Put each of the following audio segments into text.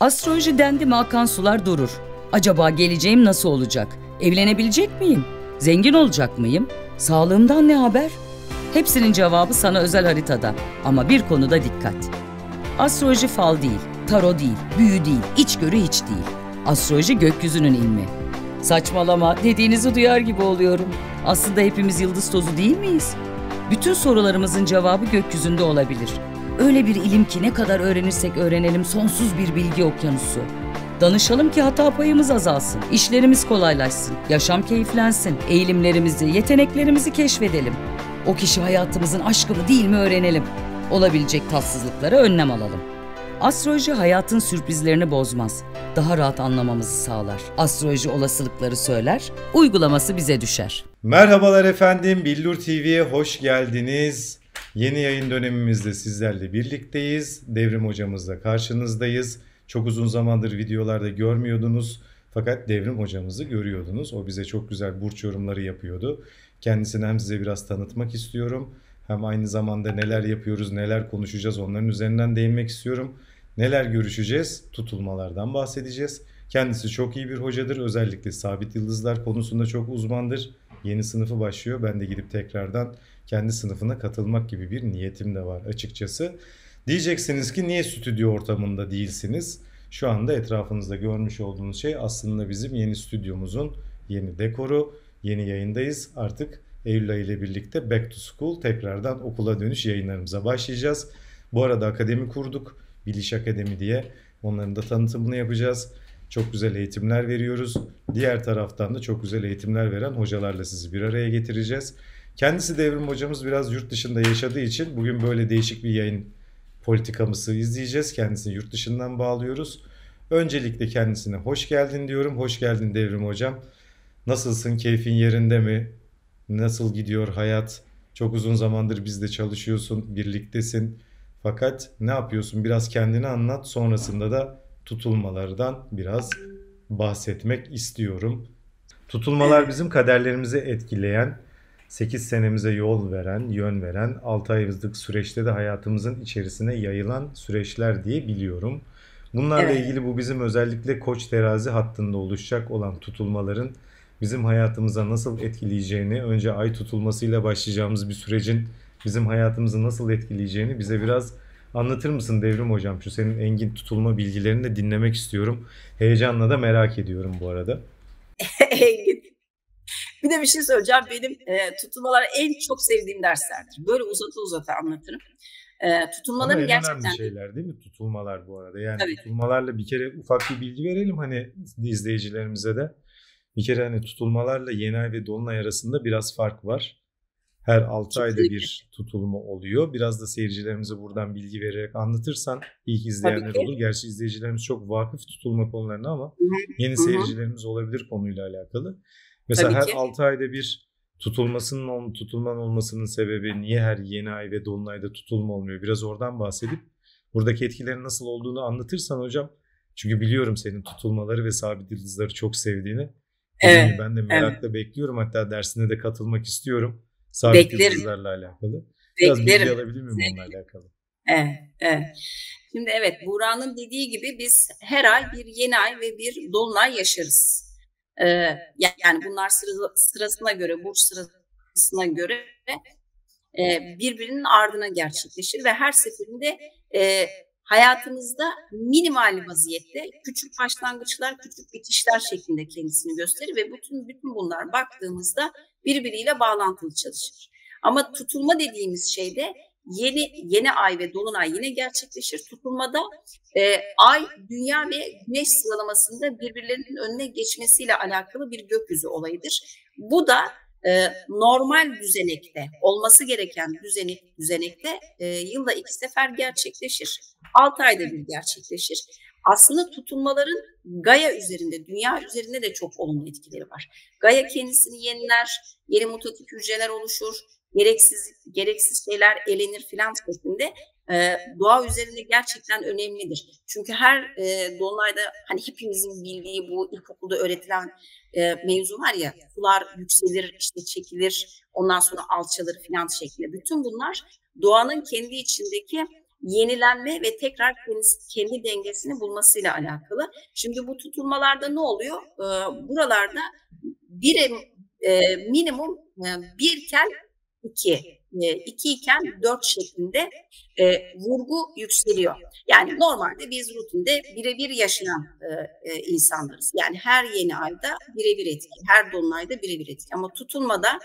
Astroloji dendi mi akan sular durur. Acaba geleceğim nasıl olacak? Evlenebilecek miyim? Zengin olacak mıyım? Sağlığımdan ne haber? Hepsinin cevabı sana özel haritada. Ama bir konuda dikkat. Astroloji fal değil, taro değil, büyü değil, içgörü hiç değil. Astroloji gökyüzünün ilmi. Saçmalama dediğinizi duyar gibi oluyorum. Aslında hepimiz yıldız tozu değil miyiz? Bütün sorularımızın cevabı gökyüzünde olabilir. Öyle bir ilim ki ne kadar öğrenirsek öğrenelim sonsuz bir bilgi okyanusu. Danışalım ki hata payımız azalsın, işlerimiz kolaylaşsın, yaşam keyiflensin, eğilimlerimizi, yeteneklerimizi keşfedelim. O kişi hayatımızın aşkı mı değil mi öğrenelim. Olabilecek tatsızlıklara önlem alalım. Astroloji hayatın sürprizlerini bozmaz. Daha rahat anlamamızı sağlar. Astroloji olasılıkları söyler, uygulaması bize düşer. Merhabalar efendim, Billur TV'ye hoş geldiniz. Yeni yayın dönemimizde sizlerle birlikteyiz. Devrim hocamızla karşınızdayız. Çok uzun zamandır videolarda görmüyordunuz. Fakat Devrim hocamızı görüyordunuz. O bize çok güzel burç yorumları yapıyordu. Kendisini hem size biraz tanıtmak istiyorum. Hem aynı zamanda neler yapıyoruz, neler konuşacağız onların üzerinden değinmek istiyorum. Neler görüşeceğiz? Tutulmalardan bahsedeceğiz. Kendisi çok iyi bir hocadır. Özellikle sabit yıldızlar konusunda çok uzmandır. Yeni sınıfı başlıyor. Ben de gidip tekrardan kendi sınıfına katılmak gibi bir niyetim de var açıkçası. Diyeceksiniz ki niye stüdyo ortamında değilsiniz? Şu anda etrafınızda görmüş olduğunuz şey aslında bizim yeni stüdyomuzun yeni dekoru. Yeni yayındayız. Artık Eylül ile birlikte Back to School tekrardan okula dönüş yayınlarımıza başlayacağız. Bu arada akademi kurduk. Biliş Akademi diye. Onların da tanıtımını yapacağız. Çok güzel eğitimler veriyoruz. Diğer taraftan da çok güzel eğitimler veren hocalarla sizi bir araya getireceğiz. Kendisi Devrim hocamız biraz yurt dışında yaşadığı için bugün böyle değişik bir yayın politikamızı izleyeceğiz. Kendisini yurt dışından bağlıyoruz. Öncelikle kendisine hoş geldin diyorum. Hoş geldin Devrim hocam. Nasılsın? Keyfin yerinde mi? Nasıl gidiyor hayat? Çok uzun zamandır bizde çalışıyorsun, birliktesin. Fakat ne yapıyorsun? Biraz kendini anlat. Sonrasında da tutulmalardan biraz bahsetmek istiyorum. Tutulmalar bizim kaderlerimizi etkileyen, 8 senemize yol veren, yön veren, 6 aylık süreçte de hayatımızın içerisine yayılan süreçler diye biliyorum. Bunlarla evet. ilgili bu bizim özellikle koç terazi hattında oluşacak olan tutulmaların bizim hayatımıza nasıl etkileyeceğini, önce ay tutulmasıyla başlayacağımız bir sürecin bizim hayatımızı nasıl etkileyeceğini bize biraz anlatır mısın Devrim Hocam? Şu senin engin tutulma bilgilerini de dinlemek istiyorum. Heyecanla da merak ediyorum bu arada. engin. Bir de bir şey söyleyeceğim. Benim e, tutulmalar en çok sevdiğim derslerdir. Böyle uzata uzata anlatırım. E, tutulmaların gerçekten... önemli şeyler değil mi tutulmalar bu arada? Yani Tabii. tutulmalarla bir kere ufak bir bilgi verelim hani izleyicilerimize de. Bir kere hani tutulmalarla yeni ay ve dolunay arasında biraz fark var. Her 6 ayda bir tutulma oluyor. Biraz da seyircilerimize buradan bilgi vererek anlatırsan ilk izleyenler olur. Gerçi izleyicilerimiz çok vakıf tutulma konularına ama yeni Hı-hı. seyircilerimiz olabilir konuyla alakalı. Mesela Tabii her ki. 6 ayda bir tutulmasının tutulman olmasının sebebi niye her yeni ay ve dolunayda tutulma olmuyor? Biraz oradan bahsedip buradaki etkilerin nasıl olduğunu anlatırsan hocam. Çünkü biliyorum senin tutulmaları ve sabit yıldızları çok sevdiğini. Evet. Ben de merakla evet. bekliyorum. Hatta dersine de katılmak istiyorum. Sabit Beklerim. yıldızlarla alakalı. Biraz Beklerim. bilgi alabilir miyim onunla alakalı? Evet, evet. Şimdi evet Buğra'nın dediği gibi biz her ay bir yeni ay ve bir dolunay yaşarız. Ee, yani bunlar sırasına göre, burç sırasına göre e, birbirinin ardına gerçekleşir ve her seferinde e, hayatımızda minimal vaziyette küçük başlangıçlar, küçük bitişler şeklinde kendisini gösterir ve bütün bütün bunlar baktığımızda birbiriyle bağlantılı çalışır. Ama tutulma dediğimiz şeyde yeni yeni ay ve dolunay yine gerçekleşir. Tutulmada e, ay, dünya ve güneş sıralamasında birbirlerinin önüne geçmesiyle alakalı bir gökyüzü olayıdır. Bu da e, normal düzenekte olması gereken düzenek düzenekte e, yılda iki sefer gerçekleşir. 6 ayda bir gerçekleşir. Aslında tutulmaların Gaia üzerinde, dünya üzerinde de çok olumlu etkileri var. Gaia kendisini yeniler, yeni mutatif hücreler oluşur, gereksiz gereksiz şeyler elenir filan şeklinde e, doğa üzerinde gerçekten önemlidir. Çünkü her e, dolunayda hani hepimizin bildiği bu ilkokulda öğretilen e, mevzu var ya sular yükselir işte çekilir ondan sonra alçalır filan şeklinde. Bütün bunlar doğanın kendi içindeki yenilenme ve tekrar kendi dengesini bulmasıyla alakalı. Şimdi bu tutulmalarda ne oluyor? E, buralarda bir e, minimum e, bir kel 2. 2 e, iken 4 şeklinde e, vurgu yükseliyor. Yani normalde biz rutinde birebir yaşanan e, e, insanlarız. Yani her yeni ayda birebir etki, her dolunayda birebir etki. Ama tutulmada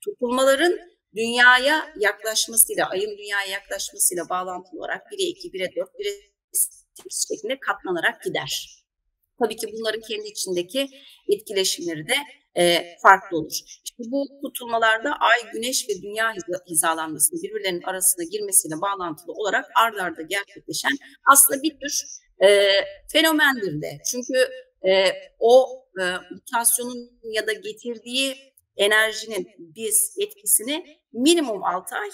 tutulmaların dünyaya yaklaşmasıyla, ayın dünyaya yaklaşmasıyla bağlantılı olarak 1'e 2, 1'e 4, 1'e 8 şeklinde katlanarak gider. Tabii ki bunların kendi içindeki etkileşimleri de e, farklı olur. Bu tutulmalarda ay, güneş ve dünya hizalanmasının birbirlerinin arasına girmesiyle bağlantılı olarak ard arda gerçekleşen aslında bir tür e, fenomendir de. Çünkü e, o e, mutasyonun ya da getirdiği enerjinin biz etkisini minimum 6 ay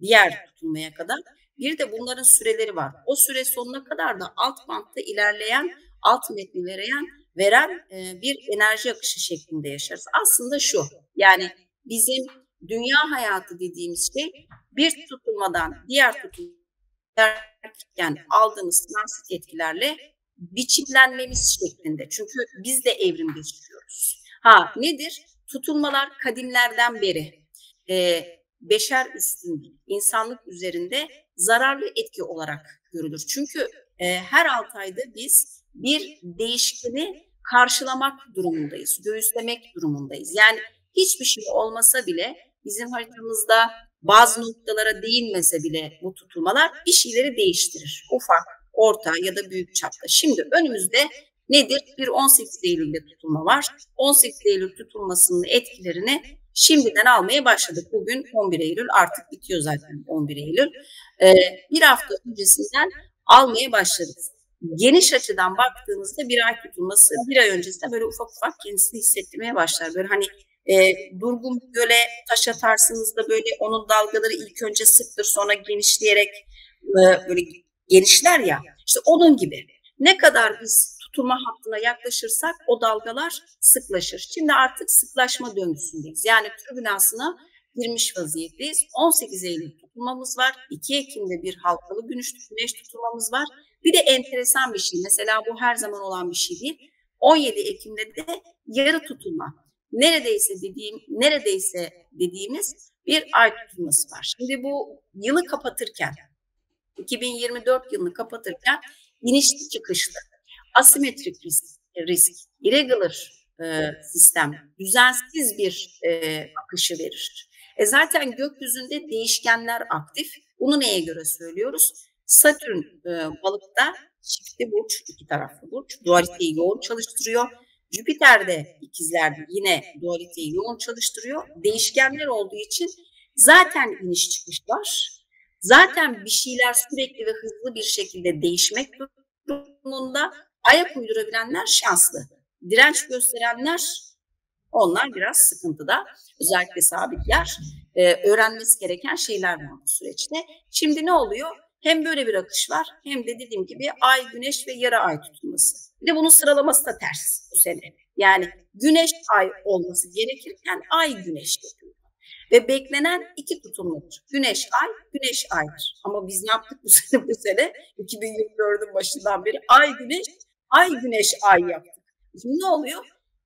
diğer tutulmaya kadar bir de bunların süreleri var. O süre sonuna kadar da alt bantta ilerleyen, alt metni veren, veren e, bir enerji akışı şeklinde yaşarız. Aslında şu, yani bizim dünya hayatı dediğimiz şey bir tutulmadan diğer tutulmadan aldığımız transit etkilerle biçimlenmemiz şeklinde. Çünkü biz de evrim geçiriyoruz. Ha nedir? Tutulmalar kadimlerden beri e, beşer üstünde, insanlık üzerinde zararlı etki olarak görülür. Çünkü e, her altı ayda biz bir değişkeni karşılamak durumundayız, göğüslemek durumundayız. Yani hiçbir şey olmasa bile bizim haritamızda bazı noktalara değinmese bile bu tutulmalar bir şeyleri değiştirir. Ufak, orta ya da büyük çapta. Şimdi önümüzde nedir? Bir 18 Eylül'de tutulma var. 18 Eylül tutulmasının etkilerini şimdiden almaya başladık. Bugün 11 Eylül artık bitiyor zaten 11 Eylül. Ee, bir hafta öncesinden almaya başladık. Geniş açıdan baktığımızda bir ay tutulması bir ay öncesinde böyle ufak ufak kendisini hissettirmeye başlar. Böyle hani e, durgun göle taş atarsınız da böyle onun dalgaları ilk önce sıktır sonra genişleyerek e, böyle genişler ya. İşte onun gibi. Ne kadar biz tutulma hattına yaklaşırsak o dalgalar sıklaşır. Şimdi artık sıklaşma döngüsündeyiz. Yani türbülansına girmiş vaziyetteyiz. 18 Eylül tutulmamız var. 2 Ekim'de bir halkalı güneş tutulmamız var. Bir de enteresan bir şey. Mesela bu her zaman olan bir şey değil. 17 Ekim'de de yarı tutulma. Neredeyse dediğim neredeyse dediğimiz bir ay tutulması var. Şimdi bu yılı kapatırken 2024 yılını kapatırken inişli çıkışlı asimetrik risk, risk irregular e, sistem düzensiz bir e, akışı verir. E zaten gökyüzünde değişkenler aktif. Bunu neye göre söylüyoruz? Satürn e, balıkta çiftli burç, iki taraflı burç. Dualiteyi yoğun çalıştırıyor. Jüpiter'de ikizlerde yine dualiteyi yoğun çalıştırıyor. Değişkenler olduğu için zaten iniş çıkış var. Zaten bir şeyler sürekli ve hızlı bir şekilde değişmek durumunda ayak uydurabilenler şanslı. Direnç gösterenler onlar biraz sıkıntıda. Özellikle sabitler. E, öğrenmesi gereken şeyler var bu süreçte. Şimdi ne oluyor? Hem böyle bir akış var hem de dediğim gibi ay, güneş ve yarı ay tutulması. Bir de bunun sıralaması da ters bu sene. Yani güneş ay olması gerekirken ay güneş yapıyor. Ve beklenen iki tutulmadır. Güneş ay, güneş aydır. Ama biz ne yaptık bu sene bu sene? 2024'ün başından beri ay güneş, ay güneş ay yaptık. Şimdi ne oluyor?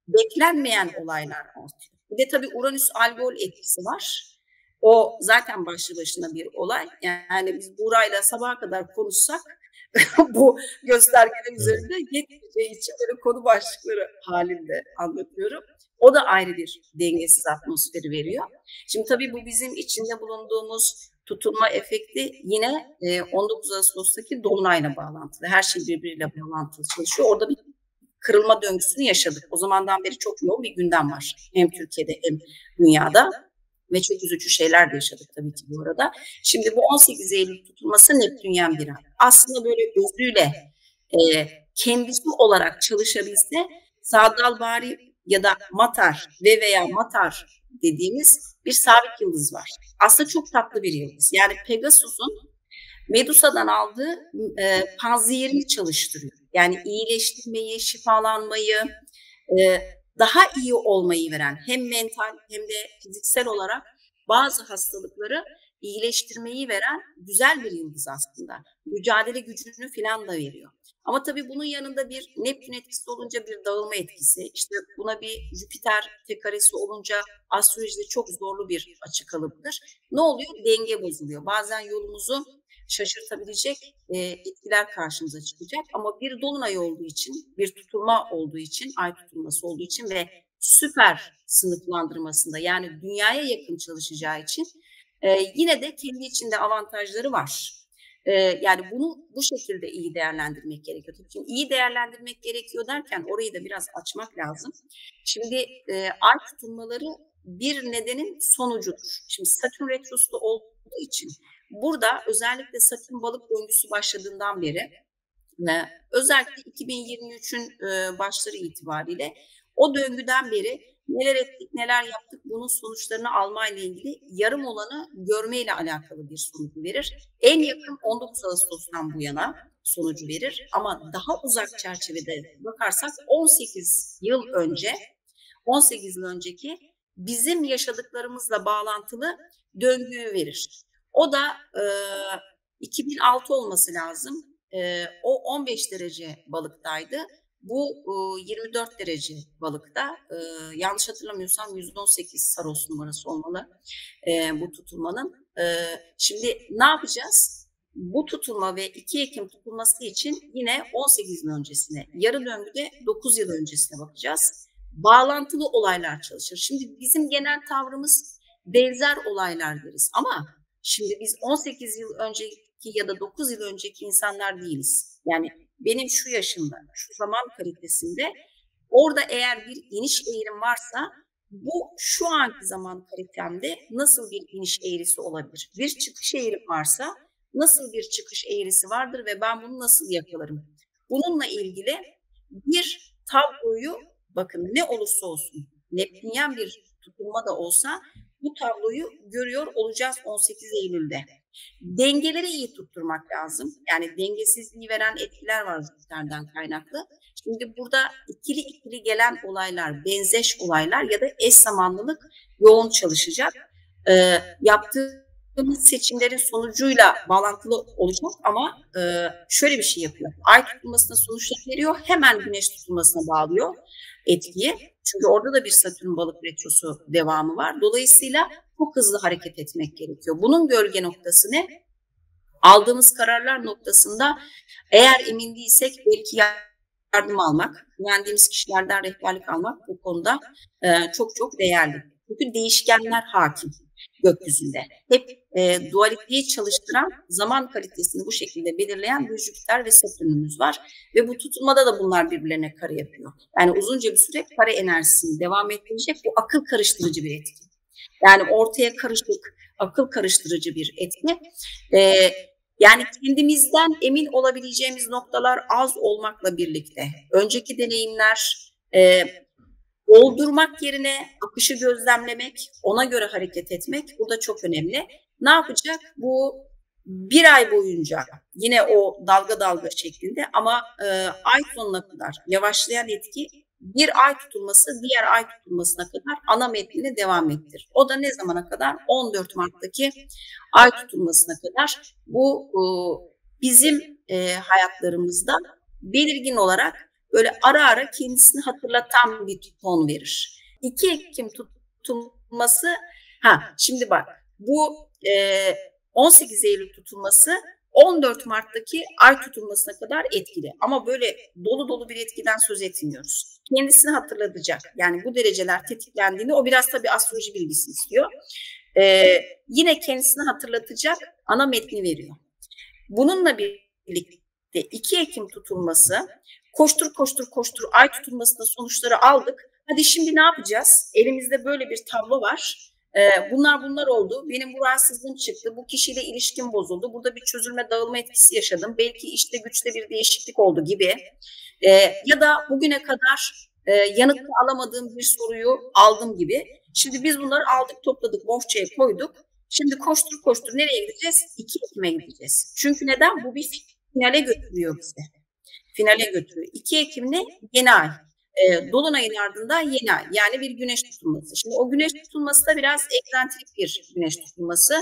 Beklenmeyen olaylar artıyor. Bir de tabii Uranüs algol etkisi var. O zaten başlı başına bir olay. Yani biz burayla sabaha kadar konuşsak bu göstergeler üzerinde yetmeyeceği için böyle konu başlıkları halinde anlatıyorum. O da ayrı bir dengesiz atmosferi veriyor. Şimdi tabii bu bizim içinde bulunduğumuz tutulma efekti yine 19 e, Ağustos'taki dolunayla bağlantılı. Her şey birbiriyle bağlantılı çalışıyor. Orada bir kırılma döngüsünü yaşadık. O zamandan beri çok yoğun bir gündem var. Hem Türkiye'de hem dünyada ve çok üzücü şeyler de yaşadık tabii ki bu arada. Şimdi bu 18 Eylül tutulması Neptünyen bir ay. Aslında böyle özüyle e, kendisi olarak çalışabilse Sadal Bari ya da Matar ve veya Matar dediğimiz bir sabit yıldız var. Aslında çok tatlı bir yıldız. Yani Pegasus'un Medusa'dan aldığı e, panzehirini çalıştırıyor. Yani iyileştirmeyi, şifalanmayı, e, daha iyi olmayı veren hem mental hem de fiziksel olarak bazı hastalıkları iyileştirmeyi veren güzel bir yıldız aslında. Mücadele gücünü filan da veriyor. Ama tabii bunun yanında bir Neptün etkisi olunca bir dağılma etkisi, işte buna bir Jüpiter tekaresi olunca astrolojide çok zorlu bir açı kalıbıdır. Ne oluyor? Denge bozuluyor. Bazen yolumuzu şaşırtabilecek e, etkiler karşımıza çıkacak. Ama bir dolunay olduğu için, bir tutulma olduğu için, ay tutulması olduğu için ve süper sınıflandırmasında yani dünyaya yakın çalışacağı için e, yine de kendi içinde avantajları var. E, yani bunu bu şekilde iyi değerlendirmek gerekiyor. Şimdi iyi değerlendirmek gerekiyor derken orayı da biraz açmak lazım. Şimdi e, ay tutulmaları bir nedenin sonucudur. Şimdi Satürn retrosu olduğu için burada özellikle Satürn balık döngüsü başladığından beri özellikle 2023'ün e, başları itibariyle o döngüden beri neler ettik, neler yaptık bunun sonuçlarını almayla ilgili yarım olanı görmeyle alakalı bir sonucu verir. En yakın 19 Ağustos'tan bu yana sonucu verir ama daha uzak çerçevede bakarsak 18 yıl önce 18 yıl önceki bizim yaşadıklarımızla bağlantılı döngüyü verir. O da e, 2006 olması lazım. E, o 15 derece balıktaydı. Bu e, 24 derece balıkta. E, yanlış hatırlamıyorsam 118 Saros numarası olmalı e, bu tutulmanın. E, şimdi ne yapacağız? Bu tutulma ve 2 Ekim tutulması için yine 18 yıl öncesine, yarı döngüde 9 yıl öncesine bakacağız. Bağlantılı olaylar çalışır. Şimdi bizim genel tavrımız benzer olaylar deriz ama şimdi biz 18 yıl önceki ya da 9 yıl önceki insanlar değiliz. Yani benim şu yaşımda, şu zaman kalitesinde orada eğer bir iniş eğrim varsa bu şu anki zaman kalitemde nasıl bir iniş eğrisi olabilir? Bir çıkış eğrim varsa nasıl bir çıkış eğrisi vardır ve ben bunu nasıl yakalarım? Bununla ilgili bir tabloyu bakın ne olursa olsun Neptünyen bir tutulma da olsa bu tabloyu görüyor olacağız 18 Eylül'de. Dengeleri iyi tutturmak lazım. Yani dengesizliği veren etkiler var Jüpiter'den kaynaklı. Şimdi burada ikili ikili gelen olaylar, benzeş olaylar ya da eş zamanlılık yoğun çalışacak. Ee, yaptığımız seçimlerin sonucuyla bağlantılı olacak ama e, şöyle bir şey yapıyor. Ay tutulmasına sonuçlar veriyor, hemen güneş tutulmasına bağlıyor etkiyi. Çünkü orada da bir Satürn balık retrosu devamı var. Dolayısıyla çok hızlı hareket etmek gerekiyor. Bunun gölge noktası ne? Aldığımız kararlar noktasında eğer emin değilsek belki yardım almak, güvendiğimiz kişilerden rehberlik almak bu konuda çok çok değerli. Çünkü değişkenler hakim gökyüzünde. Hep e, dualitliği çalıştıran zaman kalitesini bu şekilde belirleyen bir Jüpiter ve Satürn'ümüz var. Ve bu tutulmada da bunlar birbirlerine kare yapıyor. Yani uzunca bir süre kare enerjisini devam ettirecek bu akıl karıştırıcı bir etki. Yani ortaya karışık, akıl karıştırıcı bir etki. Ee, yani kendimizden emin olabileceğimiz noktalar az olmakla birlikte önceki deneyimler e, oldurmak yerine akışı gözlemlemek, ona göre hareket etmek burada çok önemli. Ne yapacak? Bu bir ay boyunca yine o dalga dalga şeklinde ama e, ay sonuna kadar yavaşlayan etki bir ay tutulması diğer ay tutulmasına kadar ana metnini devam ettir. O da ne zamana kadar? 14 Mart'taki ay tutulmasına kadar bu e, bizim e, hayatlarımızda belirgin olarak böyle ara ara kendisini hatırlatan bir ton verir. 2 Ekim tutulması ha şimdi bak bu e, 18 Eylül tutulması 14 Mart'taki ay tutulmasına kadar etkili. Ama böyle dolu dolu bir etkiden söz etmiyoruz. Kendisini hatırlatacak. Yani bu dereceler tetiklendiğinde o biraz tabii astroloji bilgisi istiyor. Ee, yine kendisini hatırlatacak ana metni veriyor. Bununla birlikte 2 Ekim tutulması koştur koştur koştur ay tutulmasında sonuçları aldık. Hadi şimdi ne yapacağız? Elimizde böyle bir tablo var. Ee, bunlar bunlar oldu. Benim bu rahatsızlığım çıktı. Bu kişiyle ilişkim bozuldu. Burada bir çözülme dağılma etkisi yaşadım. Belki işte güçte bir değişiklik oldu gibi. Ee, ya da bugüne kadar e, yanıtını alamadığım bir soruyu aldım gibi. Şimdi biz bunları aldık topladık bohçaya koyduk. Şimdi koştur koştur nereye gideceğiz? 2 Ekim'e gideceğiz. Çünkü neden? Bu bir finale götürüyor bizi. Finale götürüyor. 2 Ekim ne? Yeni ay e, Dolunay'ın ardından yeni ay yani bir güneş tutulması. Şimdi o güneş tutulması da biraz egzantrik bir güneş tutulması.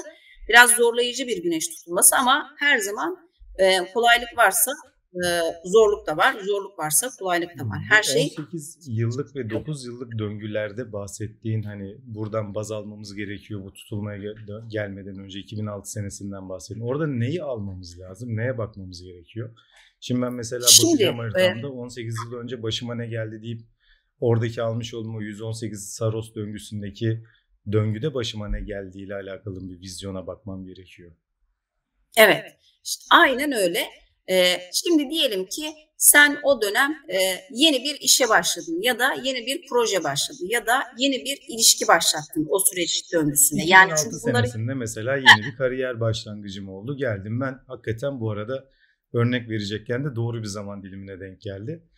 Biraz zorlayıcı bir güneş tutulması ama her zaman e, kolaylık varsa e, zorluk da var. Zorluk varsa kolaylık da var. Her şey 18 yıllık ve 9 yıllık döngülerde bahsettiğin hani buradan baz almamız gerekiyor bu tutulmaya gel- gelmeden önce 2006 senesinden bahsedin. Orada neyi almamız lazım? Neye bakmamız gerekiyor? Şimdi ben mesela Şimdi, bakacağım haritamda 18 yıl önce başıma ne geldi deyip oradaki almış olduğum o 118 Saros döngüsündeki döngüde başıma ne geldiğiyle alakalı bir vizyona bakmam gerekiyor. Evet. İşte aynen öyle. Ee, şimdi diyelim ki sen o dönem e, yeni bir işe başladın ya da yeni bir proje başladın ya da yeni bir ilişki başlattın o süreç döngüsünde. Yani 2006 çünkü bunları senesinde mesela yeni bir kariyer başlangıcım oldu. Geldim ben hakikaten bu arada örnek verecekken de doğru bir zaman dilimine denk geldi.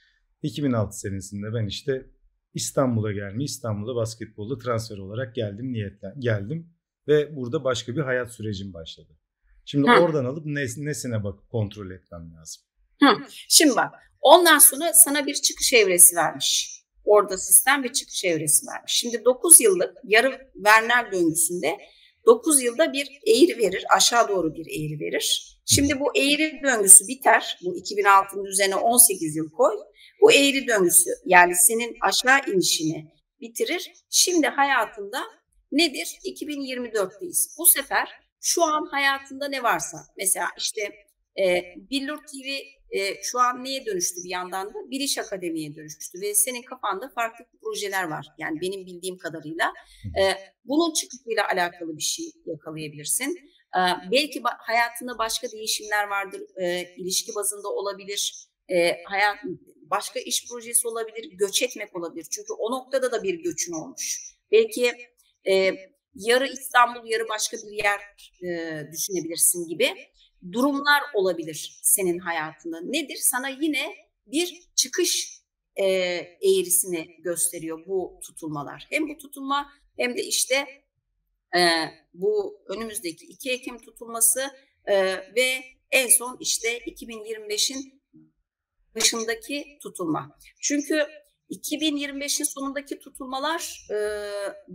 2006 senesinde ben işte İstanbul'a gelmeyi, İstanbul'a basketbolda transfer olarak geldim niyetle geldim ve burada başka bir hayat sürecim başladı. Şimdi Hı. oradan alıp nes- nesine bakıp kontrol etmem lazım. Şimdi bak ondan sonra sana bir çıkış evresi vermiş. Orada sistem bir çıkış evresi vermiş. Şimdi 9 yıllık yarı Werner döngüsünde 9 yılda bir eğri verir. Aşağı doğru bir eğri verir. Şimdi bu eğri döngüsü biter. Bu 2006'nın üzerine 18 yıl koy. Bu eğri döngüsü yani senin aşağı inişini bitirir. Şimdi hayatında nedir? 2024'teyiz. Bu sefer şu an hayatında ne varsa mesela işte e, Billur TV e, şu an neye dönüştü bir yandan da? Biliş Akademi'ye dönüştü ve senin kafanda farklı projeler var. Yani benim bildiğim kadarıyla. E, bunun çıkışıyla alakalı bir şey yakalayabilirsin. E, belki ba- hayatında başka değişimler vardır. E, ilişki bazında olabilir. E, hayat başka iş projesi olabilir. Göç etmek olabilir. Çünkü o noktada da bir göçün olmuş. Belki e, yarı İstanbul, yarı başka bir yer e, düşünebilirsin gibi durumlar olabilir senin hayatında. Nedir? Sana yine bir çıkış e, eğrisini gösteriyor bu tutulmalar. Hem bu tutulma hem de işte e, bu önümüzdeki 2 Ekim tutulması e, ve en son işte 2025'in başındaki tutulma. Çünkü 2025'in sonundaki tutulmalar e,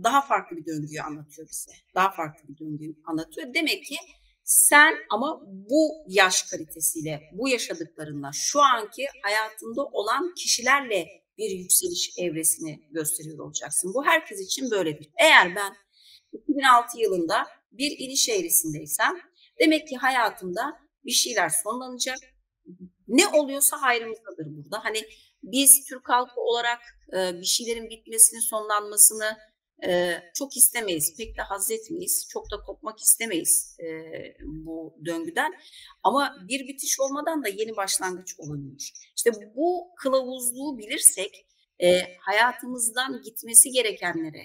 daha farklı bir döngüyü anlatıyor bize. Daha farklı bir döngüyü anlatıyor. Demek ki sen ama bu yaş kalitesiyle, bu yaşadıklarınla, şu anki hayatında olan kişilerle bir yükseliş evresini gösteriyor olacaksın. Bu herkes için böyledir. Eğer ben 2006 yılında bir iniş eğrisindeysem demek ki hayatımda bir şeyler sonlanacak. Ne oluyorsa hayrımızdadır burada. Hani biz Türk halkı olarak e, bir şeylerin bitmesini, sonlanmasını e, çok istemeyiz. Pek de haz etmeyiz. Çok da kopmak istemeyiz e, bu döngüden. Ama bir bitiş olmadan da yeni başlangıç olabilir. İşte bu kılavuzluğu bilirsek e, hayatımızdan gitmesi gerekenlere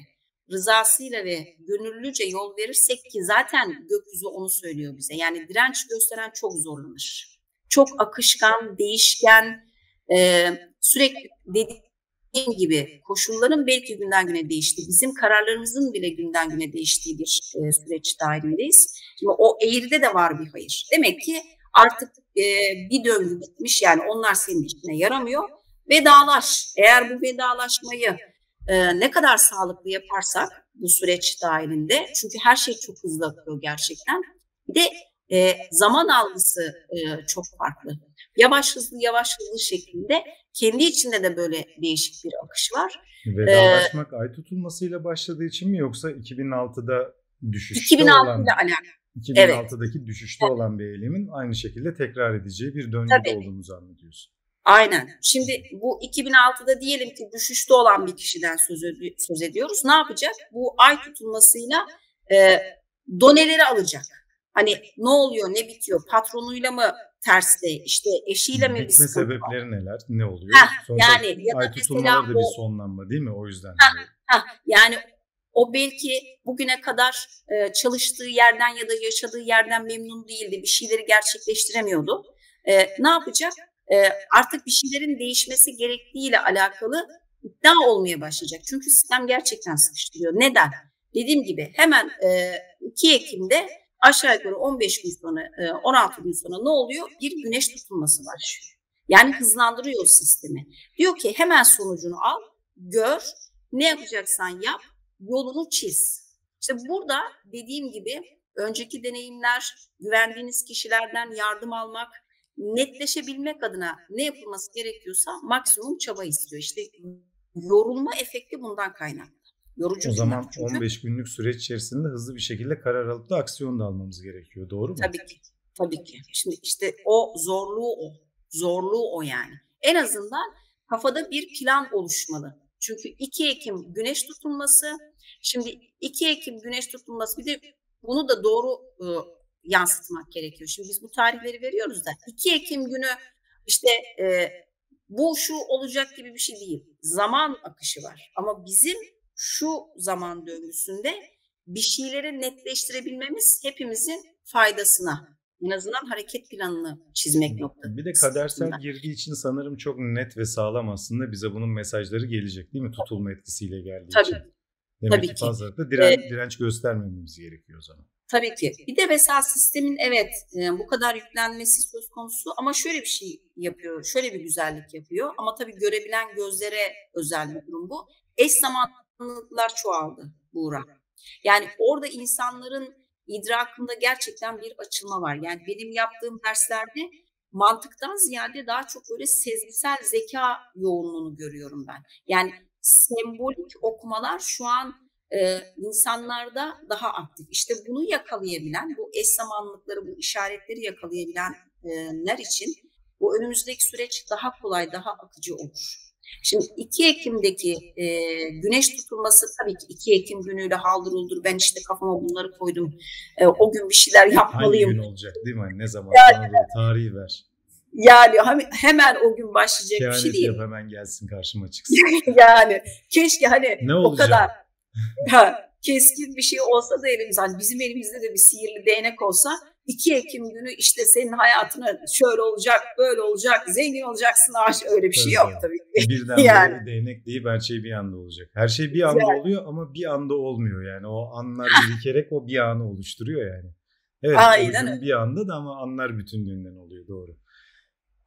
rızasıyla ve gönüllüce yol verirsek ki zaten gökyüzü onu söylüyor bize. Yani direnç gösteren çok zorlanır. Çok akışkan, değişken, e, sürekli dediğim gibi koşulların belki günden güne değiştiği, bizim kararlarımızın bile günden güne değiştiği bir e, süreç dahilindeyiz. Şimdi o eğride de var bir hayır. Demek ki artık e, bir döngü bitmiş yani onlar senin işine yaramıyor. Vedalaş. Eğer bu vedalaşmayı e, ne kadar sağlıklı yaparsak bu süreç dahilinde çünkü her şey çok hızlı akıyor gerçekten. Bir de e, zaman algısı e, çok farklı. Yavaş hızlı yavaş hızlı şeklinde kendi içinde de böyle değişik bir akış var. Vedalaşmak ay tutulmasıyla başladığı için mi yoksa 2006'da düşüşte 2006 olan alakalı. 2006'daki düşüşte olan bir eylemin aynı şekilde tekrar edeceği bir döngüde Tabii. olduğumuzu anlatıyorsun. Aynen. Şimdi bu 2006'da diyelim ki düşüşte olan bir kişiden söz, söz ediyoruz. Ne yapacak? Bu ay tutulmasıyla e, doneleri alacak. Hani ne oluyor, ne bitiyor? Patronuyla mı terste, işte eşiyle mi Bitme sebepleri neler? Ne oluyor? Sonuçta yani ya da mesela da bir sonlanma değil mi? O yüzden. Hah, yani o belki bugüne kadar e, çalıştığı yerden ya da yaşadığı yerden memnun değildi. Bir şeyleri gerçekleştiremiyordu. E, ne yapacak? E, artık bir şeylerin değişmesi gerektiğiyle alakalı ikna olmaya başlayacak. Çünkü sistem gerçekten sıkıştırıyor. Neden? Dediğim gibi hemen e, 2 Ekim'de aşağı yukarı 15 gün sonra, e, 16 gün sonra ne oluyor? Bir güneş tutulması başlıyor. Yani hızlandırıyor sistemi. Diyor ki hemen sonucunu al, gör, ne yapacaksan yap, yolunu çiz. İşte burada dediğim gibi önceki deneyimler, güvendiğiniz kişilerden yardım almak, netleşebilmek adına ne yapılması gerekiyorsa maksimum çaba istiyor. İşte yorulma efekti bundan kaynaklı. Yorucu o zaman çünkü. 15 günlük süreç içerisinde hızlı bir şekilde karar alıp da aksiyon da almamız gerekiyor. Doğru mu? Tabii ki. Tabii ki. Şimdi işte o zorluğu o. Zorluğu o yani. En azından kafada bir plan oluşmalı. Çünkü 2 Ekim güneş tutulması. Şimdi 2 Ekim güneş tutulması bir de bunu da doğru e, yansıtmak gerekiyor. Şimdi biz bu tarihleri veriyoruz da 2 Ekim günü işte e, bu şu olacak gibi bir şey değil. Zaman akışı var. Ama bizim şu zaman döngüsünde bir şeyleri netleştirebilmemiz hepimizin faydasına. En azından hareket planını çizmek noktasında. Bir de kadersel girdiği için sanırım çok net ve sağlam aslında bize bunun mesajları gelecek değil mi? Tutulma etkisiyle geldiği Tabii. için. Demek Tabii ki fazla da diren, ee, direnç göstermememiz gerekiyor o zaman. Tabii ki. Bir de mesela sistemin evet e, bu kadar yüklenmesi söz konusu ama şöyle bir şey yapıyor. Şöyle bir güzellik yapıyor ama tabii görebilen gözlere özel bir durum bu. Eş zamanlılıklar çoğaldı Buğra. Yani orada insanların idrakında gerçekten bir açılma var. Yani benim yaptığım derslerde mantıktan ziyade daha çok böyle sezgisel zeka yoğunluğunu görüyorum ben. Yani sembolik okumalar şu an e, insanlarda daha aktif. İşte bunu yakalayabilen, bu eş zamanlıkları, bu işaretleri yakalayabilenler için bu önümüzdeki süreç daha kolay, daha akıcı olur. Şimdi 2 Ekim'deki e, güneş tutulması tabii ki 2 Ekim günüyle haldır uldur. Ben işte kafama bunları koydum. E, o gün bir şeyler yapmalıyım. Hangi gün olacak değil mi? Ne zaman? Yani, tarihi ver. Yani hemen o gün başlayacak Kehanet bir şey değil. Yap hemen gelsin karşıma çıksın. yani keşke hani ne o kadar ha, keskin bir şey olsa da elimizde. Hani bizim elimizde de bir sihirli değnek olsa 2 Ekim günü işte senin hayatına şöyle olacak, böyle olacak, zengin olacaksın ağaç öyle bir şey yok tabii ki. Birden yani. bir değnek deyip her şey bir anda olacak. Her şey bir anda yani. oluyor ama bir anda olmuyor yani. O anlar birikerek o bir anı oluşturuyor yani. Evet Aynen öyle. bir anda da ama anlar bütünlüğünden oluyor doğru.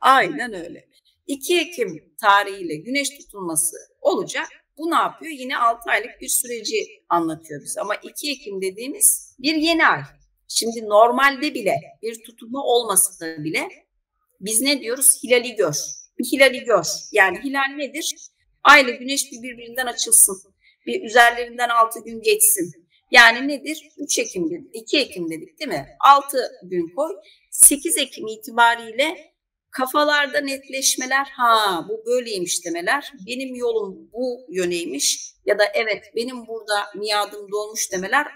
Aynen öyle. 2 Ekim tarihiyle güneş tutulması olacak. Bu ne yapıyor? Yine 6 aylık bir süreci anlatıyor bize. Ama 2 Ekim dediğimiz bir yeni ay. Şimdi normalde bile bir tutulma olmasa bile biz ne diyoruz? Hilali gör. Hilali gör. Yani hilal nedir? Ay güneş bir birbirinden açılsın. Bir üzerlerinden 6 gün geçsin. Yani nedir? 3 Ekim dedik, 2 Ekim dedik değil mi? 6 gün koy. 8 Ekim itibariyle kafalarda netleşmeler ha bu böyleymiş demeler benim yolum bu yöneymiş ya da evet benim burada miadım dolmuş demeler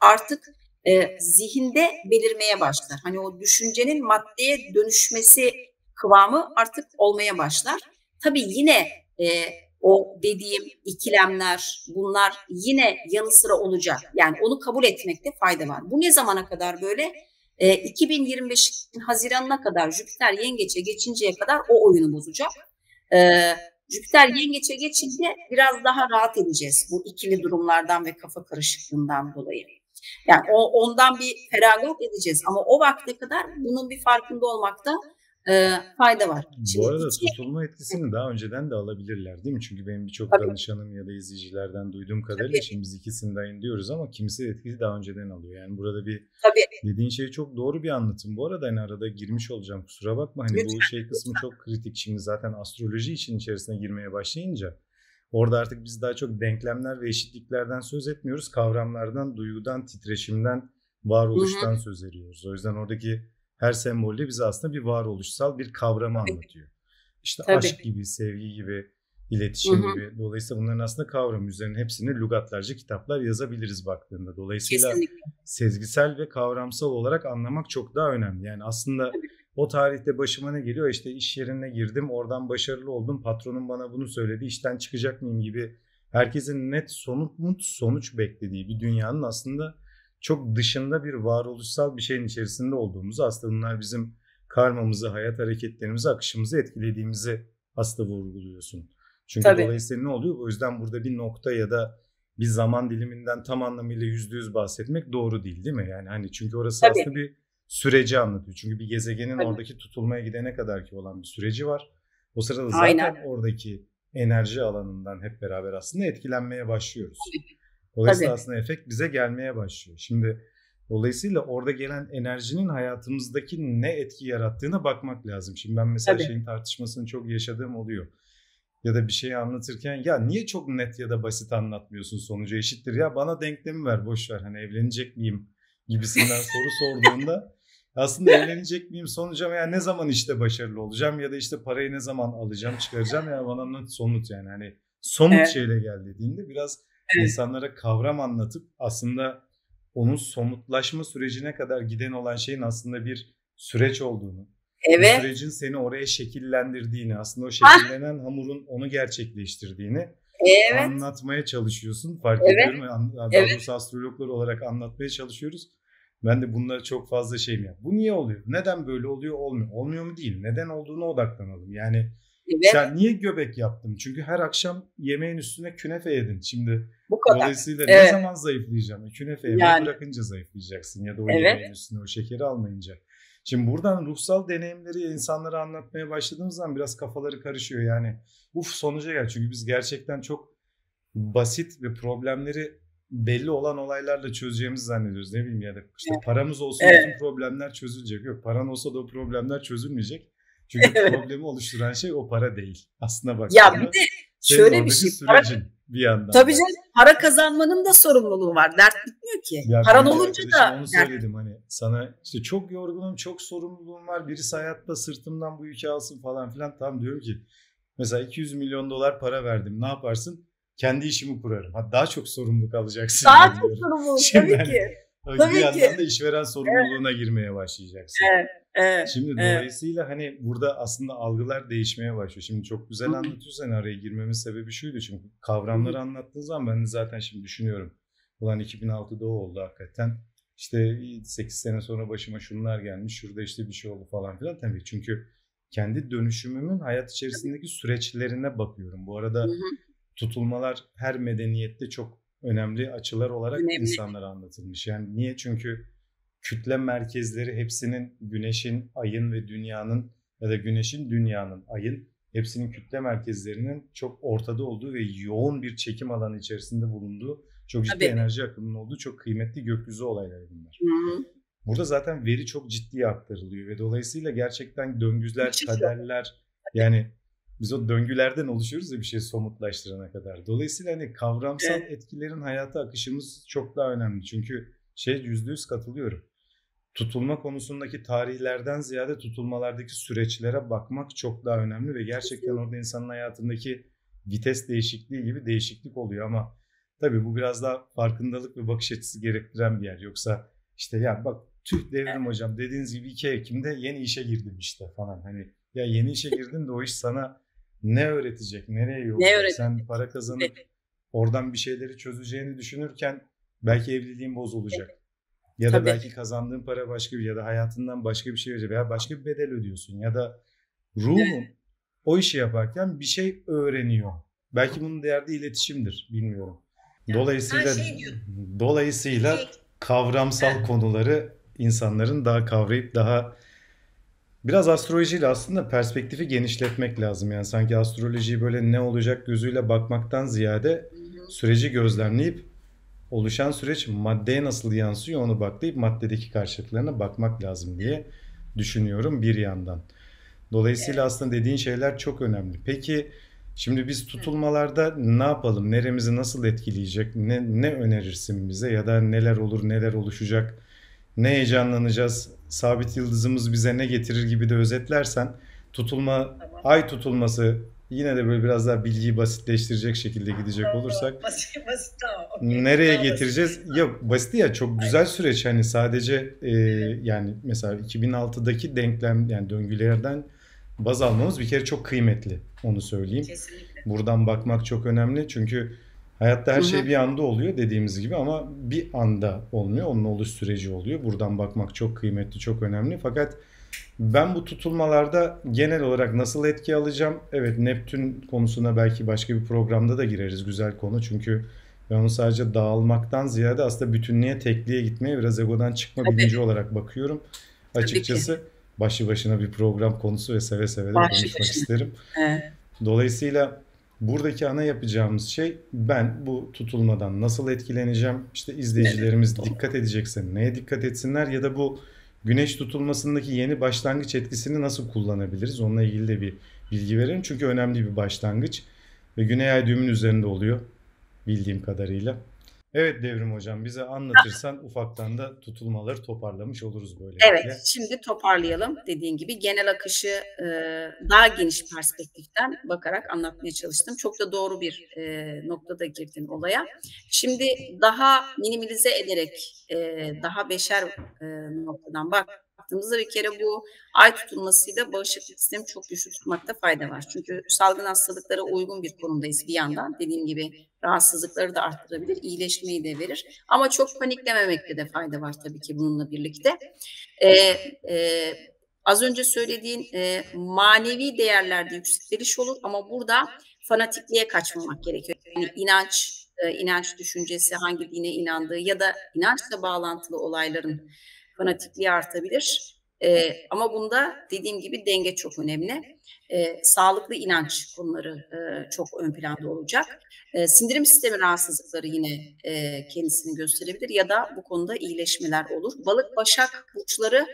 artık e, zihinde belirmeye başlar. Hani o düşüncenin maddeye dönüşmesi kıvamı artık olmaya başlar. Tabii yine e, o dediğim ikilemler bunlar yine yanı sıra olacak. Yani onu kabul etmekte fayda var. Bu ne zamana kadar böyle? E, 2025 Haziran'ına kadar Jüpiter yengeçe geçinceye kadar o oyunu bozacak. E, Jüpiter yengeçe geçince biraz daha rahat edeceğiz bu ikili durumlardan ve kafa karışıklığından dolayı. Yani o, ondan bir feragat edeceğiz ama o vakte kadar bunun bir farkında olmakta e, fayda var. Şimdi Bu arada iki... tutulma etkisini daha önceden de alabilirler değil mi? Çünkü benim birçok danışanım ya da izleyicilerden duyduğum kadarıyla Tabii. şimdi biz ikisinden diyoruz ama kimisi etkisi daha önceden alıyor. Yani burada bir Tabii. dediğin şey çok doğru bir anlatım. Bu arada hani arada girmiş olacağım kusura bakma. Hani lütfen, bu şey kısmı çok kritik. Şimdi zaten astroloji için içerisine girmeye başlayınca orada artık biz daha çok denklemler ve eşitliklerden söz etmiyoruz. Kavramlardan, duygudan, titreşimden, varoluştan Hı-hı. söz ediyoruz. O yüzden oradaki her sembolde bize aslında bir varoluşsal bir kavramı anlatıyor. İşte Tabii. aşk gibi, sevgi gibi, iletişim hı hı. gibi. Dolayısıyla bunların aslında kavram üzerine hepsini lügatlarca kitaplar yazabiliriz baktığında. Dolayısıyla Kesinlikle. sezgisel ve kavramsal olarak anlamak çok daha önemli. Yani aslında Tabii. O tarihte başıma ne geliyor? İşte iş yerine girdim, oradan başarılı oldum, patronum bana bunu söyledi, işten çıkacak mıyım gibi herkesin net sonuç sonuç beklediği bir dünyanın aslında çok dışında bir varoluşsal bir şeyin içerisinde olduğumuzu aslında bunlar bizim karmamızı, hayat hareketlerimizi, akışımızı etkilediğimizi aslında vurguluyorsun. Çünkü Tabii. dolayısıyla ne oluyor? O yüzden burada bir nokta ya da bir zaman diliminden tam anlamıyla yüzde yüz bahsetmek doğru değil değil mi? Yani hani çünkü orası Tabii. aslında bir süreci anlatıyor. Çünkü bir gezegenin Tabii. oradaki tutulmaya gidene kadar ki olan bir süreci var. O sırada zaten Aynen. oradaki enerji alanından hep beraber aslında etkilenmeye başlıyoruz. Dolayısıyla Tabii. aslında efekt bize gelmeye başlıyor. Şimdi Dolayısıyla orada gelen enerjinin hayatımızdaki ne etki yarattığına bakmak lazım. Şimdi ben mesela Tabii. şeyin tartışmasını çok yaşadığım oluyor. Ya da bir şeyi anlatırken ya niye çok net ya da basit anlatmıyorsun sonucu eşittir ya bana denklemi ver boş ver hani evlenecek miyim gibisinden soru sorduğunda aslında evlenecek miyim sonuca veya ne zaman işte başarılı olacağım ya da işte parayı ne zaman alacağım çıkaracağım ya bana net somut yani hani somut Evet. şeyle gel dediğinde biraz Evet. insanlara kavram anlatıp aslında onun somutlaşma sürecine kadar giden olan şeyin aslında bir süreç olduğunu, bu Evet. sürecin seni oraya şekillendirdiğini, aslında o şekillenen hamurun onu gerçekleştirdiğini Evet. anlatmaya çalışıyorsun. Fark Evet. ediyorum. Daha Evet. doğrusu astrologlar olarak anlatmaya çalışıyoruz. Ben de bunları çok fazla şeyim ya. Bu niye oluyor? Neden böyle oluyor? Olmuyor. Olmuyor mu değil. Neden olduğuna odaklanalım. Yani Evet. sen niye göbek yaptın? Çünkü her akşam yemeğin üstüne künefe yedin. Şimdi Bu kadar. Dolayısıyla ne Evet. zaman zayıflayacağım? E, Künefe yemeği Yani. bırakınca zayıflayacaksın ya da o Evet. yemeğin üstüne o şekeri almayınca. Şimdi buradan ruhsal deneyimleri insanlara anlatmaya başladığımız zaman biraz kafaları karışıyor yani. Uf sonuca gel çünkü biz gerçekten çok basit ve problemleri belli olan olaylarla çözeceğimizi zannediyoruz. Ne bileyim ya da işte paramız olsun Evet. bütün problemler çözülecek. Yok paran olsa da o problemler çözülmeyecek. Çünkü Evet. problemi oluşturan şey o para değil. Aslında bak. Ya bir de şöyle bir şey. Para, Sürecin bir yandan. tabii canım para kazanmanın da sorumluluğu var. Dert bitmiyor ki. Ya Paran olunca da onu söyledim hani sana işte çok yorgunum çok sorumluluğum var birisi hayatta sırtımdan bu yükü alsın falan filan tam diyorum ki mesela 200 milyon dolar para verdim ne yaparsın kendi işimi kurarım ha daha çok sorumluluk alacaksın Daha çok sorumluluk Şimdi tabii hani- ki. bir tabii yandan ki. da işveren sorumluluğuna girmeye başlayacaksın. Evet, evet. Şimdi evet. dolayısıyla hani burada aslında algılar değişmeye başlıyor. Şimdi çok güzel Hı hı. anlatıyorsan araya girmemin sebebi şuydu. Çünkü kavramları anlattığın zaman ben de zaten şimdi düşünüyorum. Ulan 2006'da o oldu hakikaten. İşte 8 sene sonra başıma şunlar gelmiş. Şurada işte bir şey oldu falan filan. Tabii çünkü kendi dönüşümümün hayat içerisindeki süreçlerine bakıyorum. Bu arada Hı hı. Tutulmalar her medeniyette çok önemli açılar olarak Önemli. insanlara anlatılmış. Yani niye? Çünkü kütle merkezleri hepsinin güneşin, ayın ve dünyanın ya da güneşin, dünyanın, ayın hepsinin kütle merkezlerinin çok ortada olduğu ve yoğun bir çekim alanı içerisinde bulunduğu, çok ciddi Tabii. enerji akımının olduğu çok kıymetli gökyüzü olayları bunlar. Hı hı. Burada zaten veri çok ciddiye aktarılıyor ve dolayısıyla gerçekten döngüler, Müthiş. kaderler yani biz o döngülerden oluşuyoruz ya bir şey somutlaştırana kadar. Dolayısıyla hani kavramsal etkilerin hayata akışımız çok daha önemli. Çünkü şey yüzde yüz katılıyorum. Tutulma konusundaki tarihlerden ziyade tutulmalardaki süreçlere bakmak çok daha önemli ve gerçekten orada insanın hayatındaki vites değişikliği gibi değişiklik oluyor ama tabii bu biraz daha farkındalık ve bakış açısı gerektiren bir yer. Yoksa işte ya bak tüh devrim hocam dediğiniz gibi 2 Ekim'de yeni işe girdim işte falan. Hani ya yeni işe girdin de o iş sana ne öğretecek, nereye yollayacak? öğretecek? Sen para kazanıp oradan bir şeyleri çözeceğini düşünürken belki evliliğin bozulacak. Ya da Tabii. belki kazandığın para başka bir ya da hayatından başka bir şey verecek veya başka bir bedel ödüyorsun ya da ruhun o işi yaparken bir şey öğreniyor. Belki bunun değerli iletişimdir bilmiyorum. Dolayısıyla ben şey dolayısıyla Şey- kavramsal konuları insanların daha kavrayıp daha biraz astrolojiyle aslında perspektifi genişletmek lazım. Yani sanki astrolojiyi böyle ne olacak gözüyle bakmaktan ziyade süreci gözlemleyip oluşan süreç maddeye nasıl yansıyor onu baklayıp maddedeki karşılıklarına bakmak lazım diye düşünüyorum bir yandan. Dolayısıyla aslında dediğin şeyler çok önemli. Peki şimdi biz tutulmalarda ne yapalım? Neremizi nasıl etkileyecek? Ne, ne önerirsin bize ya da neler olur, neler oluşacak? Ne heyecanlanacağız? Sabit yıldızımız bize ne getirir gibi de özetlersen tutulma, Tamam. ay tutulması yine de böyle biraz daha bilgiyi basitleştirecek şekilde gidecek olursak Basit, basit tamam. okey. Nereye Daha getireceğiz? Yok basit ya çok güzel süreç hani sadece e, yani mesela 2006'daki denklem yani döngülerden baz almamız bir kere çok kıymetli onu söyleyeyim. Kesinlikle. Buradan bakmak çok önemli çünkü hayatta her şey bir anda oluyor dediğimiz gibi ama bir anda olmuyor. Onun oluş süreci oluyor. Buradan bakmak çok kıymetli, çok önemli. Fakat ben bu tutulmalarda genel olarak nasıl etki alacağım? Evet Neptün konusuna belki başka bir programda da gireriz. Güzel konu çünkü ben onu sadece dağılmaktan ziyade aslında bütünlüğe, tekliğe gitmeye biraz egodan çıkma Tabii. bilinci olarak bakıyorum. Açıkçası başlı başına bir program konusu ve seve seve de Başlı konuşmak başına. isterim. Evet. Dolayısıyla Buradaki ana yapacağımız şey ben bu tutulmadan nasıl etkileneceğim? İşte izleyicilerimiz dikkat edecekse neye dikkat etsinler ya da bu güneş tutulmasındaki yeni başlangıç etkisini nasıl kullanabiliriz? Onunla ilgili de bir bilgi verelim. Çünkü önemli bir başlangıç ve güney ay düğümün üzerinde oluyor bildiğim kadarıyla. Evet Devrim Hocam bize anlatırsan ufaktan da tutulmaları toparlamış oluruz böyle. Evet şimdi toparlayalım dediğin gibi genel akışı e, daha geniş perspektiften bakarak anlatmaya çalıştım. Çok da doğru bir e, noktada girdin olaya. Şimdi daha minimalize ederek e, daha beşer e, noktadan bak baktığımızda bir kere bu ay tutulmasıyla bağışıklık sistemi çok güçlü tutmakta fayda var. Çünkü salgın hastalıklara uygun bir konumdayız bir yandan. Dediğim gibi rahatsızlıkları da arttırabilir, iyileşmeyi de verir. Ama çok paniklememekte de fayda var tabii ki bununla birlikte. Ee, e, az önce söylediğin e, manevi değerlerde yükseliş olur ama burada fanatikliğe kaçmamak gerekiyor. Yani inanç, e, inanç düşüncesi, hangi dine inandığı ya da inançla bağlantılı olayların fanatikliği artabilir. E, ama bunda dediğim gibi denge çok önemli. E, sağlıklı inanç konuları e, çok ön planda olacak. E, sindirim sistemi rahatsızlıkları yine e, kendisini gösterebilir ya da bu konuda iyileşmeler olur. Balık başak burçları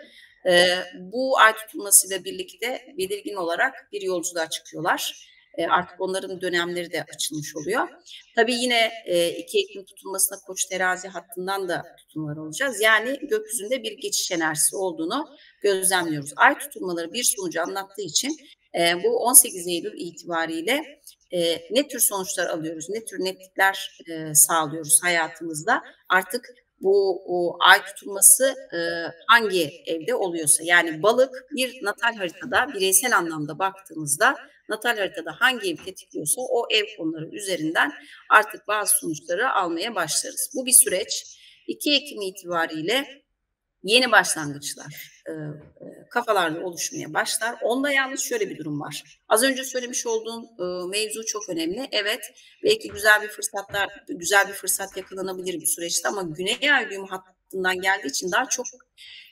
e, bu ay tutulmasıyla birlikte belirgin olarak bir yolculuğa çıkıyorlar. E, artık onların dönemleri de açılmış oluyor. Tabii yine e, 2 Ekim tutulmasına koç terazi hattından da tutulmalar olacağız. Yani gökyüzünde bir geçiş enerjisi olduğunu gözlemliyoruz. Ay tutulmaları bir sonucu anlattığı için e, bu 18 Eylül itibariyle e, ne tür sonuçlar alıyoruz, ne tür netlikler e, sağlıyoruz hayatımızda artık bu o, ay tutulması e, hangi evde oluyorsa yani balık bir natal haritada bireysel anlamda baktığımızda natal haritada hangi ev tetikliyorsa o ev konuları üzerinden artık bazı sonuçları almaya başlarız. Bu bir süreç. 2 Ekim itibariyle yeni başlangıçlar e, e, kafalarda oluşmaya başlar. Onda yalnız şöyle bir durum var. Az önce söylemiş olduğum e, mevzu çok önemli. Evet belki güzel bir fırsatlar, güzel bir fırsat yakalanabilir bir süreçte ama Güney Ay düğümü hattından geldiği için daha çok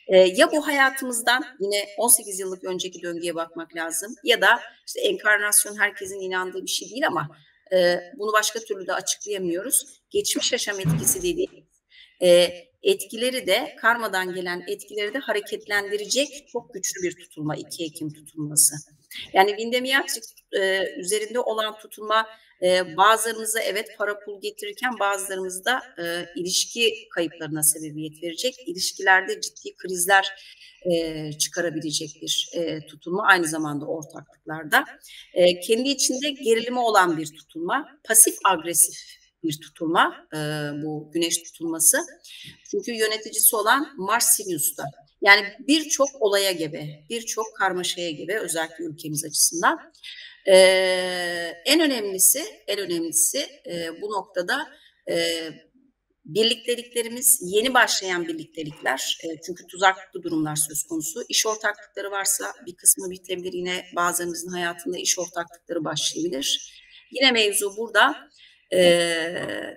e, ya bu hayatımızdan yine 18 yıllık önceki döngüye bakmak lazım ya da işte enkarnasyon herkesin inandığı bir şey değil ama e, bunu başka türlü de açıklayamıyoruz. Geçmiş yaşam etkisi dediğimiz e, etkileri de karmadan gelen etkileri de hareketlendirecek çok güçlü bir tutulma 2 Ekim tutulması. Yani Windemiatrix e, üzerinde olan tutulma e, bazılarımıza evet para pul getirirken bazılarımızda e, ilişki kayıplarına sebebiyet verecek. İlişkilerde ciddi krizler e, çıkarabilecek bir e, tutulma aynı zamanda ortaklıklarda. E, kendi içinde gerilimi olan bir tutulma, pasif agresif bir tutulma e, bu güneş tutulması. Çünkü yöneticisi olan Mars Sirius'ta. Yani birçok olaya gebe, birçok karmaşaya gebe özellikle ülkemiz açısından. E, en önemlisi, en önemlisi e, bu noktada e, birlikteliklerimiz yeni başlayan birliktelikler e, çünkü tuzaklı durumlar söz konusu. İş ortaklıkları varsa bir kısmı bitebilir yine bazılarımızın hayatında iş ortaklıkları başlayabilir. Yine mevzu burada e,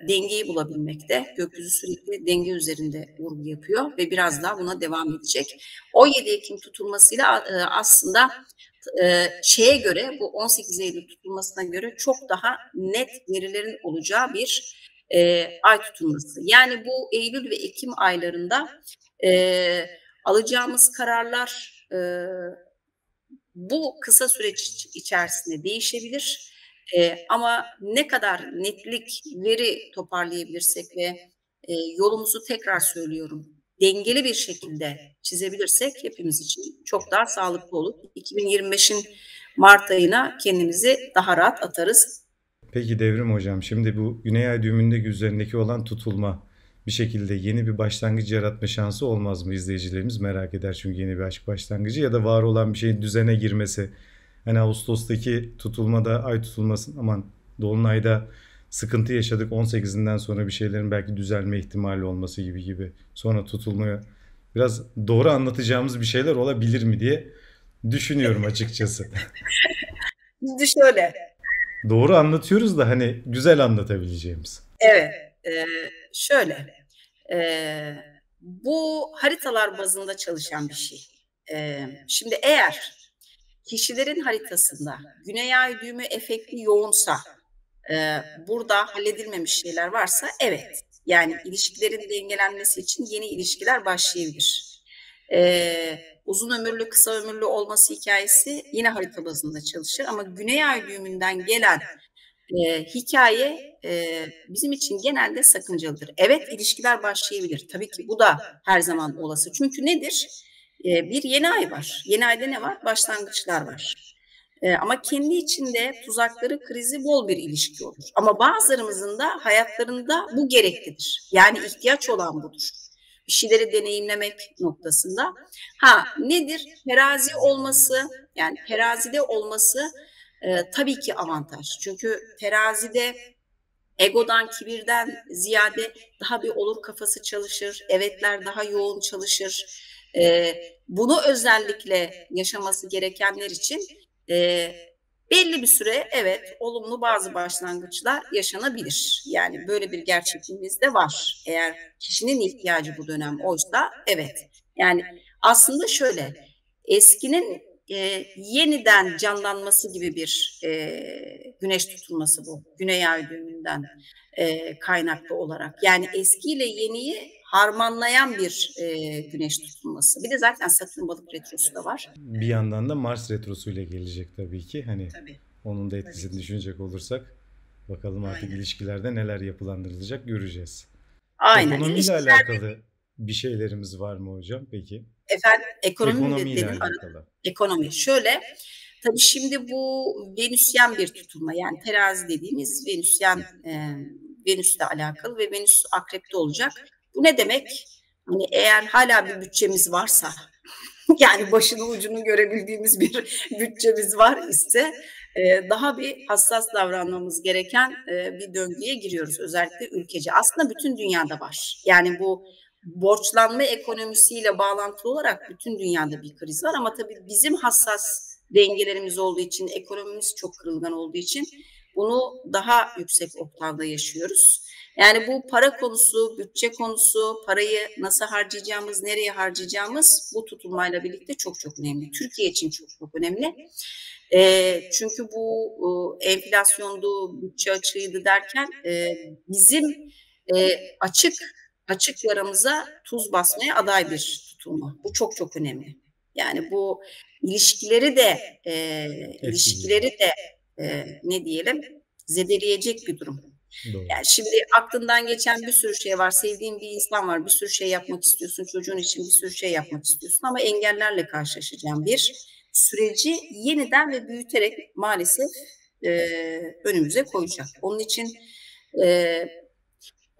dengeyi bulabilmekte. Gökyüzü sürekli denge üzerinde vurgu yapıyor ve biraz daha buna devam edecek. 17 Ekim tutulmasıyla e, aslında e, şeye göre bu 18 Eylül tutulmasına göre çok daha net verilerin olacağı bir e, ay tutulması. Yani bu Eylül ve Ekim aylarında e, alacağımız kararlar e, bu kısa süreç içerisinde değişebilir. E, ama ne kadar netlik veri toparlayabilirsek ve e, yolumuzu tekrar söylüyorum dengeli bir şekilde çizebilirsek hepimiz için çok daha sağlıklı olur. 2025'in Mart ayına kendimizi daha rahat atarız. Peki Devrim Hocam şimdi bu Güney Ay düğümündeki üzerindeki olan tutulma bir şekilde yeni bir başlangıç yaratma şansı olmaz mı izleyicilerimiz merak eder çünkü yeni bir aşk başlangıcı ya da var olan bir şeyin düzene girmesi. Hani Ağustos'taki tutulmada ay tutulmasın aman Dolunay'da sıkıntı yaşadık 18'inden sonra bir şeylerin belki düzelme ihtimali olması gibi gibi sonra tutulmaya biraz doğru anlatacağımız bir şeyler olabilir mi diye düşünüyorum açıkçası. Şimdi şöyle. Doğru anlatıyoruz da hani güzel anlatabileceğimiz. Evet. E, şöyle. E, bu haritalar bazında çalışan bir şey. E, şimdi eğer kişilerin haritasında güney ay düğümü efekti yoğunsa e, burada halledilmemiş şeyler varsa evet. Yani ilişkilerin dengelenmesi için yeni ilişkiler başlayabilir. Ee, uzun ömürlü, kısa ömürlü olması hikayesi yine harita bazında çalışır. Ama Güney Ay düğümünden gelen e, hikaye e, bizim için genelde sakıncalıdır. Evet ilişkiler başlayabilir. Tabii ki bu da her zaman olası. Çünkü nedir? E, bir yeni ay var. Yeni ayda ne var? Başlangıçlar var. E, ama kendi içinde tuzakları, krizi bol bir ilişki olur. Ama bazılarımızın da hayatlarında bu gereklidir. Yani ihtiyaç olan budur. Bir şeyleri deneyimlemek noktasında. Ha nedir? Terazi olması, yani terazide olması e, tabii ki avantaj. Çünkü terazide egodan, kibirden ziyade daha bir olur kafası çalışır, evetler daha yoğun çalışır. E, bunu özellikle yaşaması gerekenler için e, belli bir süre evet olumlu bazı başlangıçlar yaşanabilir. Yani böyle bir gerçekliğimiz de var. Eğer kişinin ihtiyacı bu dönem oysa evet. Yani aslında şöyle eskinin e, yeniden canlanması gibi bir e, güneş tutulması bu. Güney ay düğümünden e, kaynaklı olarak. Yani eskiyle yeniyi harmanlayan bir e, güneş tutulması. Bir de zaten Satürn balık retrosu da var. Bir yandan da Mars retrosuyla gelecek tabii ki. Hani tabii. onun da etkisini tabii. düşünecek olursak bakalım artık Aynen. ilişkilerde neler yapılandırılacak göreceğiz. Aynen. Ekonomiyle alakalı bir şeylerimiz var mı hocam peki? Efendim ekonomi ekonomiyle dedim, alakalı. Ekonomi. Şöyle tabii şimdi bu Venüsyen bir tutulma yani terazi dediğimiz Venüsyen e, Venüs'le alakalı ve Venüs akrepte olacak. Bu ne demek? Hani eğer hala bir bütçemiz varsa yani başını ucunu görebildiğimiz bir bütçemiz var ise e, daha bir hassas davranmamız gereken e, bir döngüye giriyoruz. Özellikle ülkece. Aslında bütün dünyada var. Yani bu borçlanma ekonomisiyle bağlantılı olarak bütün dünyada bir kriz var ama tabii bizim hassas dengelerimiz olduğu için, ekonomimiz çok kırılgan olduğu için bunu daha yüksek oktavda yaşıyoruz. Yani bu para konusu, bütçe konusu, parayı nasıl harcayacağımız, nereye harcayacağımız bu tutulmayla birlikte çok çok önemli. Türkiye için çok çok önemli. E, çünkü bu e, enflasyondu, bütçe açığıydı derken e, bizim e, açık açık yaramıza tuz basmaya aday bir tutulma. Bu çok çok önemli. Yani bu ilişkileri de e, ilişkileri de e, ne diyelim zedeleyecek bir durum. Yani şimdi aklından geçen bir sürü şey var. Sevdiğin bir insan var. Bir sürü şey yapmak istiyorsun. Çocuğun için bir sürü şey yapmak istiyorsun ama engellerle karşılaşacağım bir süreci yeniden ve büyüterek maalesef e, önümüze koyacak. Onun için e,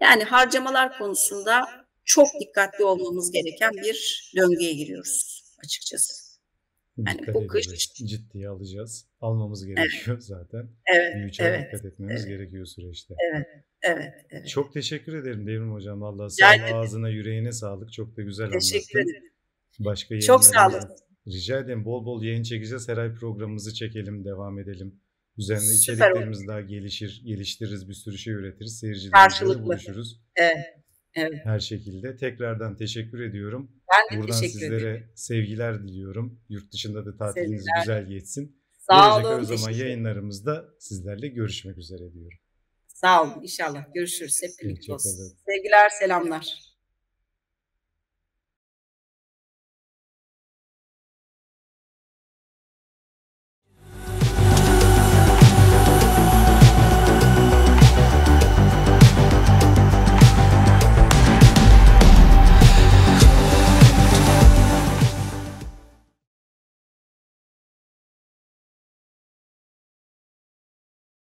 yani harcamalar konusunda çok dikkatli olmamız gereken bir döngüye giriyoruz açıkçası. Yani dikkat bu kış ciddiye alacağız. Almamız gerekiyor evet. zaten. Evet. Büyüyeceğe evet. dikkat etmemiz evet. gerekiyor süreçte. Evet. Evet. evet. Çok teşekkür ederim Devrim Hocam. Allah sağ ağzına yüreğine sağlık. Çok da güzel teşekkür anlattın. Ederim. Başka Çok sağ olun. Rica ederim. Bol bol yayın çekeceğiz. Her ay programımızı çekelim, devam edelim. Üzerine Süper içeriklerimiz olur. daha gelişir, geliştiririz, bir sürü şey üretiriz. Seyircilerimizle buluşuruz. Evet. Evet. Her şekilde. Tekrardan teşekkür ediyorum. Ben de Buradan teşekkür sizlere ederim. sevgiler diliyorum. Yurt dışında da tatiliniz Sevgiler. güzel geçsin. Sağ Gelecek olun. o zaman yayınlarımızda sizlerle görüşmek üzere diyorum. Sağ olun. İnşallah görüşürüz. Hep birlikte olsun. Sevgiler, selamlar.